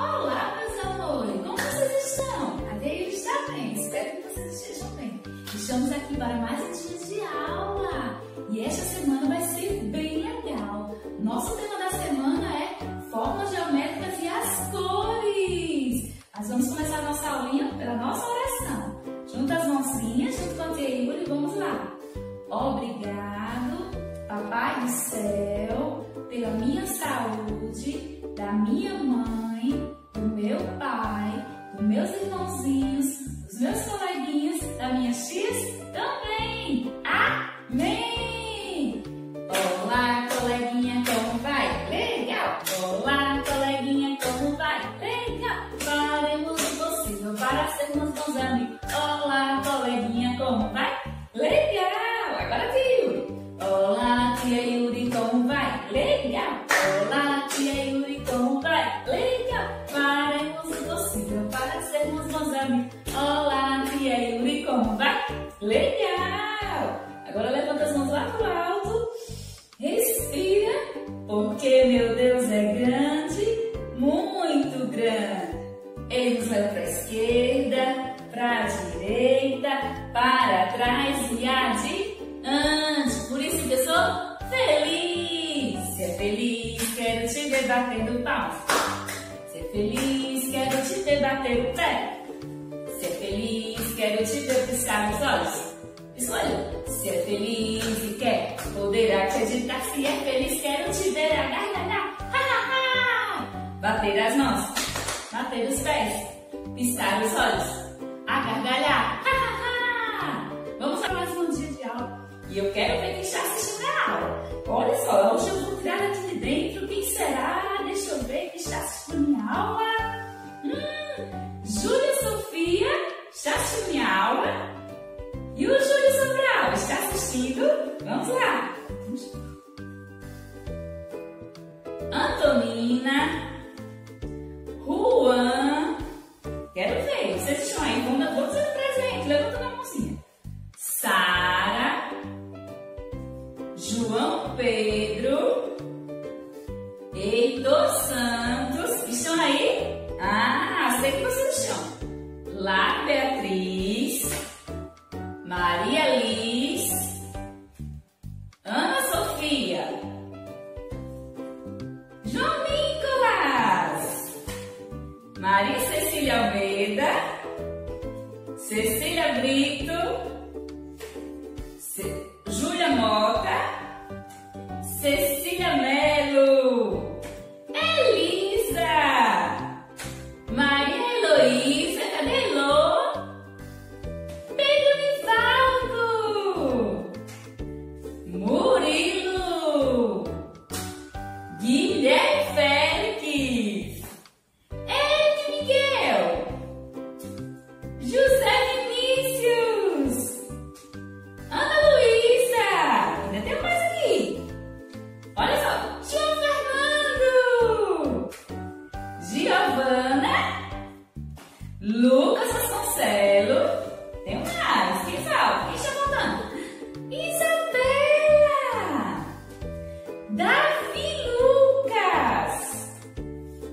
Olá, meus amores! Como vocês estão? A Deia está bem, espero que vocês estejam bem. Estamos aqui para mais um dia de aula e esta semana vai ser bem legal. Nosso tema da semana é formas geométricas minhas filhas esquerda, para a direita, para trás e adiante. Por isso que eu sou feliz. Se é feliz, quero te ver batendo palmas. Se é feliz, quero te ver bater o pé. Se é feliz, quero te ver piscar os olhos. Escolha. Se é feliz e quer poder acreditar. Se é feliz, quero te ver a gargalhar. Ha, ha, ha. Bater as mãos, bater os pés, piscar os olhos, a gargalhar. Ha, ha, ha. Vamos a mais um dia de aula. E eu quero ver quem está assistindo a aula. Olha só, hoje eu vou tirar aqui de dentro. Quem será? Deixa eu ver quem está assistindo minha aula. Hum, Júlia Sofia está assistindo minha aula. E o Júlio Sobral está assistindo? Vamos lá. Antonina, Heitor Santos, estão aí? Ah, sei que vocês estão. Lá Beatriz, Maria Liz, Ana Sofia, João Nicolas, Maria Cecília Almeida, Cecília Brito,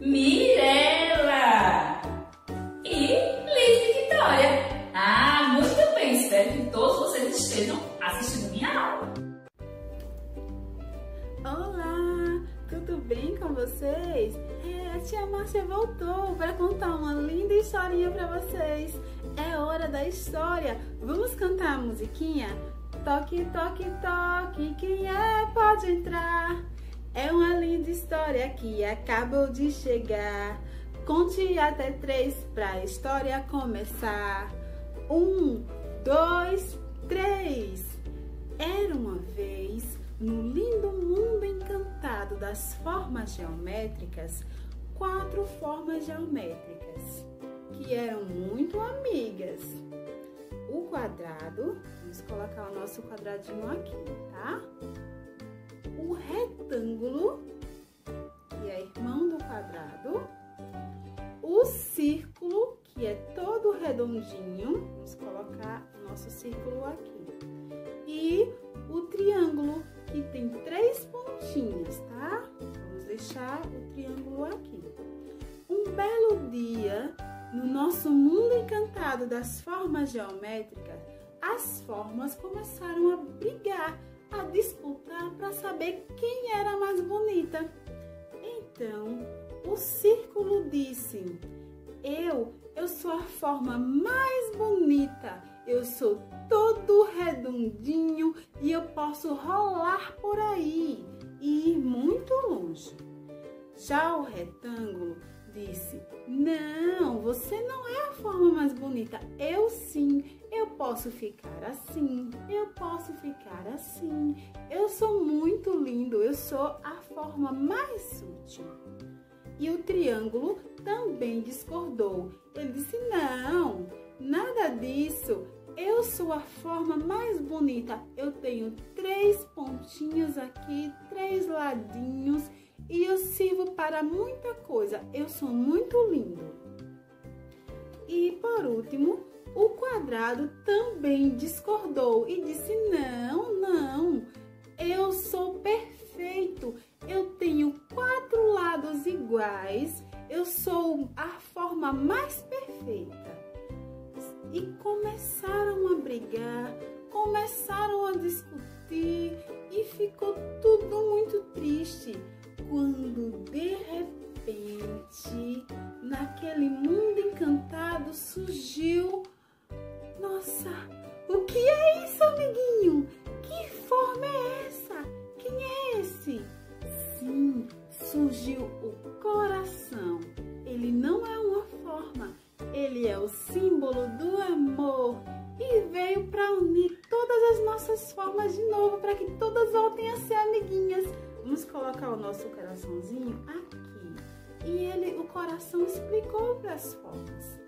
Mirela. E Liz Vitória. Ah, muito bem. Espero que todos vocês estejam assistindo minha aula. Olá, tudo bem com vocês? É, a tia Márcia voltou para contar uma linda historinha para vocês. É hora da história. Vamos cantar a musiquinha? Toque, toque, toque, quem é pode entrar. É uma linda história que acabou de chegar. Conte até três para a história começar. Um, dois, três. Era uma vez, no lindo mundo encantado das formas geométricas, quatro formas geométricas que eram muito amigas. O quadrado, vamos colocar o nosso quadradinho aqui, tá? Retângulo, que é irmão do quadrado. O círculo, que é todo redondinho, vamos colocar o nosso círculo aqui e o triângulo, que tem três pontinhas, tá? Vamos deixar o triângulo aqui. Um belo dia, no nosso mundo encantado das formas geométricas, as formas começaram a brigar, a disputar para saber quem era mais bonita. Então, o círculo disse: Eu, eu sou a forma mais bonita. Eu sou todo redondinho e eu posso rolar por aí e ir muito longe. Já o retângulo disse: Não, você não é a forma mais bonita. Eu sim, eu posso ficar assim, eu posso ficar assim. Eu sou muito lindo, eu sou a forma mais sutil. E o triângulo também discordou. Ele disse: Não, nada disso. Eu sou a forma mais bonita. Eu tenho três pontinhos aqui, três ladinhos e eu sirvo para muita coisa. Eu sou muito lindo. E por último, o quadrado também discordou e disse: Não, não, eu sou perfeito. Eu tenho quatro lados iguais. Eu sou a forma mais perfeita. E começaram a brigar, começaram a discutir e ficou tudo muito triste quando de repente, naquele mundo encantado surgiu. Para que todas voltem a ser amiguinhas. Vamos colocar o nosso coraçãozinho aqui. E ele, o coração explicou para as formas.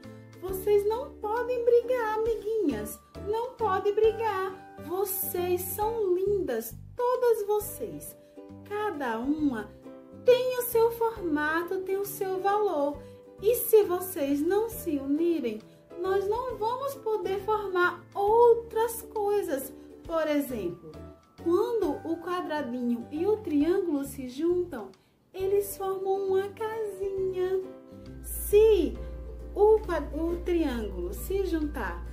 Vocês não podem brigar, amiguinhas. Não podem brigar. Vocês são lindas, todas vocês. Cada uma tem o seu formato, tem o seu valor. E se vocês não se unirem, nós não vamos poder formar outras coisas. Por exemplo, quando o quadradinho e o triângulo se juntam, eles formam uma casinha. Se o, o triângulo se juntar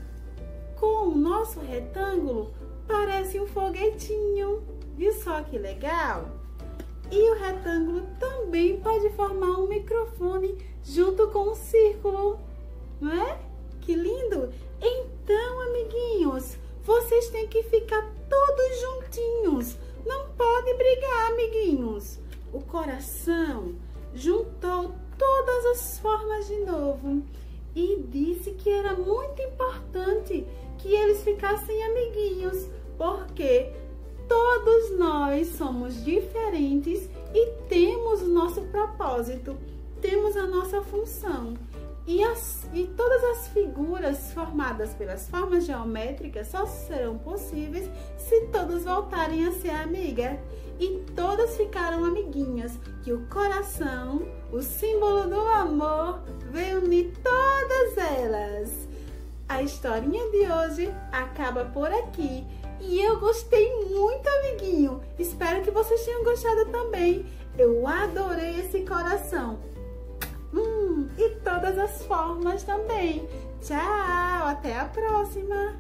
com o nosso retângulo, parece um foguetinho. Viu só que legal? E o retângulo também pode formar um microfone junto com o um círculo, não é? Que lindo! Então, amiguinhos, vocês têm que ficar coração juntou todas as formas de novo e disse que era muito importante que eles ficassem amiguinhos, porque todos nós somos diferentes e temos o nosso propósito, temos a nossa função. E, as, e todas as figuras formadas pelas formas geométricas só serão possíveis se todos voltarem a ser amigas. E todas ficaram amiguinhas, que o coração, o símbolo do amor, veio unir todas elas. A historinha de hoje acaba por aqui. E eu gostei muito, amiguinho. Espero que vocês tenham gostado também. Eu adorei esse coração. E todas as formas também. Tchau, até a próxima!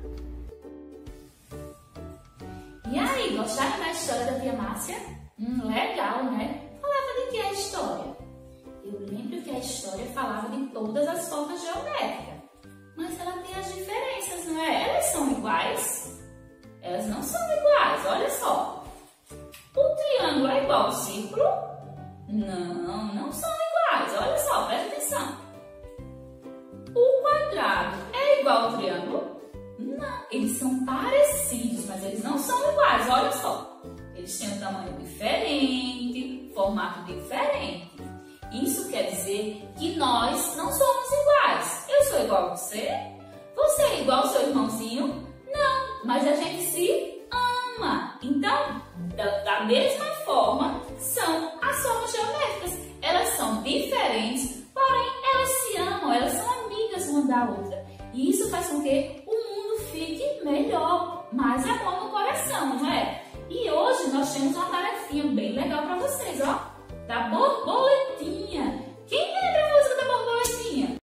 E aí, gostaram da história da tia Márcia? Hum, legal, né? Falava de que a história? Eu lembro que a história falava de todas as formas geométricas, mas ela tem as diferenças, não é? Elas são iguais? Elas não são iguais, olha só. O triângulo é igual ao círculo? Não, não são iguais iguais. Olha só, presta igual ao triângulo? Não, eles são parecidos, mas eles não são iguais. Olha só. Eles têm um tamanho diferente, formato diferente. Isso quer dizer que nós não somos iguais. Eu sou igual a você? Você é igual ao seu irmãozinho? Não, mas a gente se ama. Então, da, da mesma forma, são as formas geométricas elas são diferentes, porém elas se amam, elas são amigas uma da outra. E isso faz com que